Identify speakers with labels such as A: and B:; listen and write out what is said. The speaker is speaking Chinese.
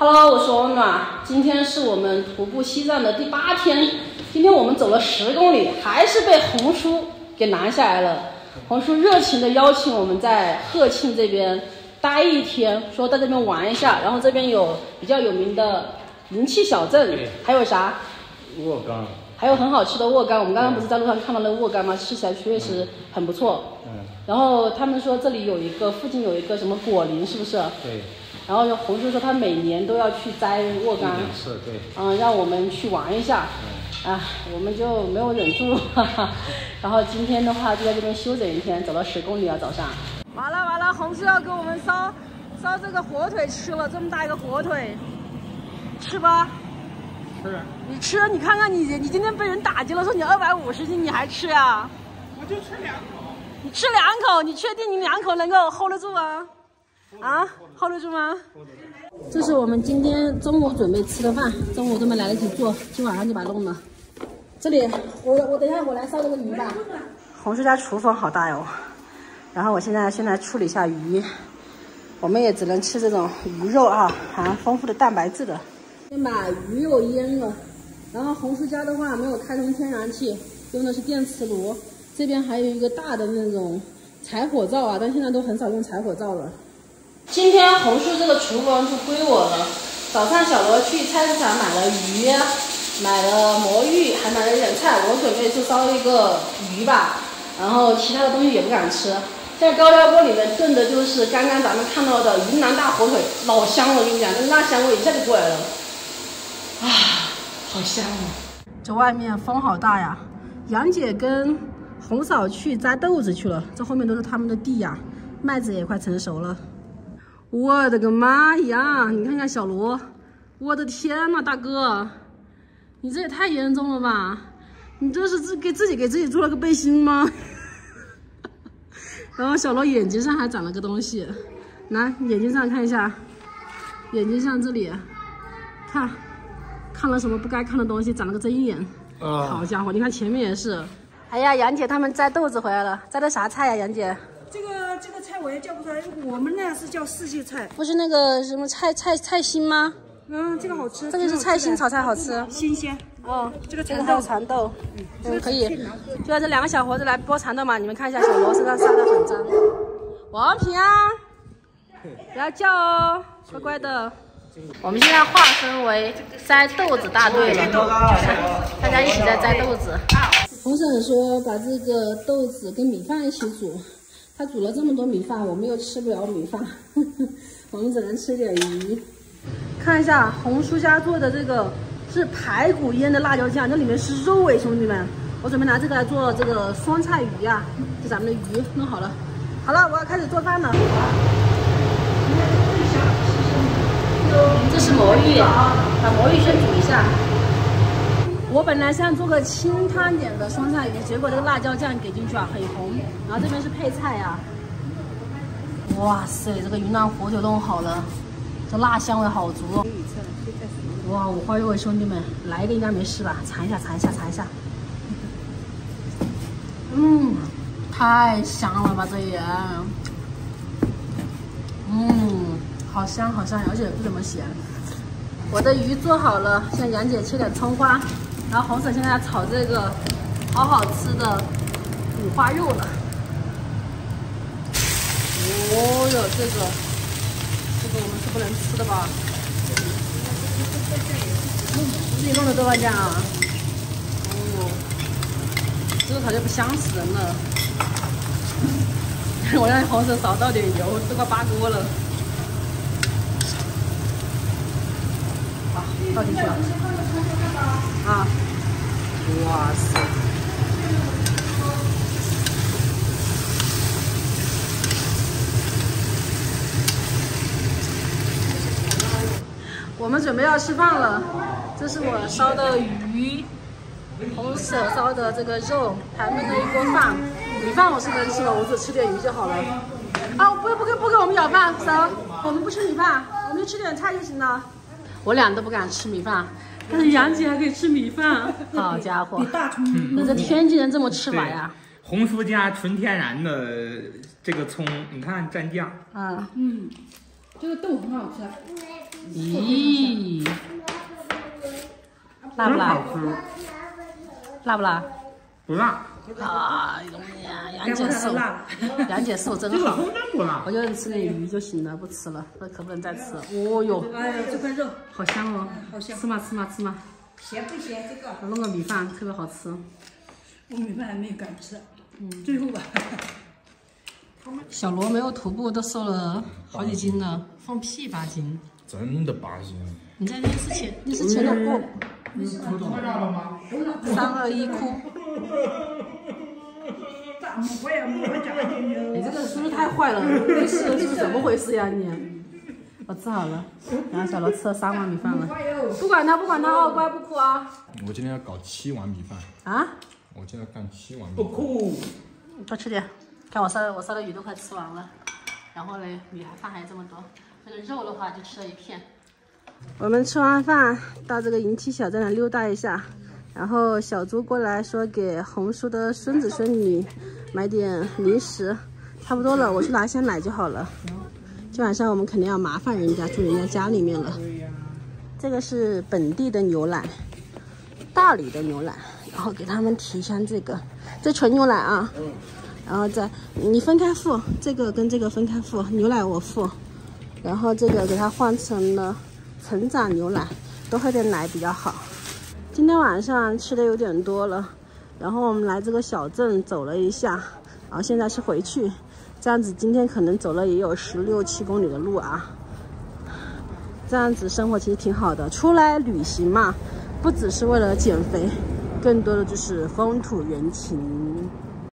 A: Hello，我是王暖。今天是我们徒步西藏的第八天，今天我们走了十公里，还是被红叔给拦下来了。红叔热情的邀请我们在鹤庆这边待一天，说在这边玩一下，然后这边有比较有名的灵气小镇，还有啥？
B: 沃柑。
A: 还有很好吃的沃柑，我们刚刚不是在路上看到了沃柑吗？吃起来确实很不错。
B: 嗯。
A: 然后他们说这里有一个，附近有一个什么果林，是不是？
B: 对。
A: 然后红叔说他每年都要去摘沃柑。
B: 是，对。
A: 嗯，让我们去玩一下。嗯。啊，我们就没有忍住，哈哈。然后今天的话就在这边休整一天，走了十公里啊，早上。完了完了，红叔要给我们烧烧这个火腿吃了，这么大一个火腿，吃吧。
B: 吃，
A: 你吃，你看看你，你今天被人打击了，说你二百五十斤，你还吃呀？
B: 我就吃两口。
A: 你吃两口，你确定你两口能够 hold 得住啊？啊，hold 得住吗？这是我们今天中午准备吃的饭，中午都没来得及做，今晚上就把它弄了。这里，我我等一下我来烧这个鱼吧。红叔家厨房好大哟，然后我现在先来处理一下鱼，我们也只能吃这种鱼肉啊，含丰富的蛋白质的。先把鱼肉腌了，然后红叔家的话没有开通天然气，用的是电磁炉。这边还有一个大的那种柴火灶啊，但现在都很少用柴火灶了。今天红叔这个厨房就归我了。早上小罗去菜市场买了鱼，买了魔芋，还买了一点菜。我准备就烧一个鱼吧，然后其他的东西也不敢吃。在高压锅里面炖的就是刚刚咱们看到的云南大火腿，老香了，我跟你讲，那辣香味一下就过来了。啊，好香啊！这外面风好大呀。杨姐跟红嫂去摘豆子去了，这后面都是他们的地呀，麦子也快成熟了。我的个妈呀！你看看小罗，我的天呐，大哥，你这也太严重了吧？你这是自给自己给自己做了个背心吗？然后小罗眼睛上还长了个东西，来眼睛上看一下，眼睛上这里，看。看了什么不该看的东西，长了个针眼。啊！好家伙，你看前面也是。哎呀，杨姐他们摘豆子回来了，摘的啥菜呀？杨姐，
C: 我也叫不出来，我们那是叫四季菜。
A: 不是那个什么菜菜菜心吗？
C: 嗯，这个好吃。
A: 这个是菜心炒菜，好吃。
C: 新鲜。
A: 哦，这个蚕豆。蚕豆。嗯，可以。就让这两个小伙子来剥蚕豆嘛，你们看一下，小罗身上撒的很脏。王平安，不要叫哦，乖乖的。我们现在化身为摘豆子大队了，大家一起在摘豆子。红婶说把这个豆子跟米饭一起煮，他煮了这么多米饭，我们又吃不了米饭，我们只能吃点鱼。看一下红叔家做的这个是排骨腌的辣椒酱，这里面是肉诶，兄弟们，我准备拿这个来做这个酸菜鱼呀。这咱们的鱼弄好了，好了，我要开始做饭了。这是魔芋，把魔芋先煮一下。我本来想做个清汤点的酸菜鱼，结果这个辣椒酱给进去啊，很红。然后这边是配菜啊，哇塞，这个云南火腿弄好了，这辣香味好足哦。哇，五花肉，兄弟们，来一个应该没事吧？尝一下，尝一下，尝一下。嗯，太香了吧，这也。嗯。好香好香，而且不怎么咸。我的鱼做好了，向杨姐切点葱花，然后红婶现在要炒这个好好吃的五花肉了。哦哟，这个这个我们是不能吃的吧？自己弄的豆瓣酱啊？哦，这个炒就不香死人了。我让红婶少倒点油，都快扒锅了。好倒进去了啊！哇塞！我们准备要吃饭了，这是我烧的鱼，红婶烧的这个肉，还焖了一锅饭。米饭我是能吃的，我只吃点鱼就好了。啊，不不给不给我们舀饭，嫂，我们不吃米饭，我们就吃点菜就行了。我俩都不敢吃米饭，但是杨姐还可以吃米饭。好家伙，那这天津人这么吃法呀？
B: 红叔家纯天然的这个葱，你看蘸酱。
A: 啊，嗯，这个豆很好吃。咦，辣不辣？
B: 好吃。
A: 辣不辣？
B: 不辣。
A: 啊呀，杨姐
C: 瘦，
A: 杨姐瘦真好。我就吃点鱼就行了，不吃了，那可不能再吃了。哦哟，
C: 哎，这块肉
A: 好香哦，
C: 好香，
A: 吃嘛吃嘛吃嘛。
C: 咸不咸？这个？
A: 我弄个米饭特别好吃。
C: 我米饭还没敢吃，嗯，最后吧。
A: 小罗没有徒步都瘦了好几斤了，放屁八斤！
D: 真的八斤，
A: 你在那是前那是前头过
B: 喝掉了吗？
A: 三二一哭，你这个叔叔太坏了，没事是怎么回事呀你？我吃好了，然后小罗吃了三碗米饭了，不管他不管他哦，乖不哭啊
D: 我今天要搞七碗米饭，
A: 啊！
D: 我今天要干七碗米饭。
B: 不哭。
A: 多吃点，看我烧的我烧的鱼都快吃完了，然后呢，米还饭还这么多，这个肉的话就吃了一片。我们吃完饭到这个银梯小镇来溜达一下，然后小猪过来说给红叔的孙子孙女买点零食，差不多了，我去拿箱奶就好了。今晚上我们肯定要麻烦人家住人家家里面了。这个是本地的牛奶，大理的牛奶，然后给他们提箱这个，这纯牛奶啊。然后再你分开付，这个跟这个分开付，牛奶我付，然后这个给它换成了成长牛奶，多喝点奶比较好。今天晚上吃的有点多了，然后我们来这个小镇走了一下，然后现在是回去，这样子今天可能走了也有十六七公里的路啊。这样子生活其实挺好的，出来旅行嘛，不只是为了减肥，更多的就是风土人情。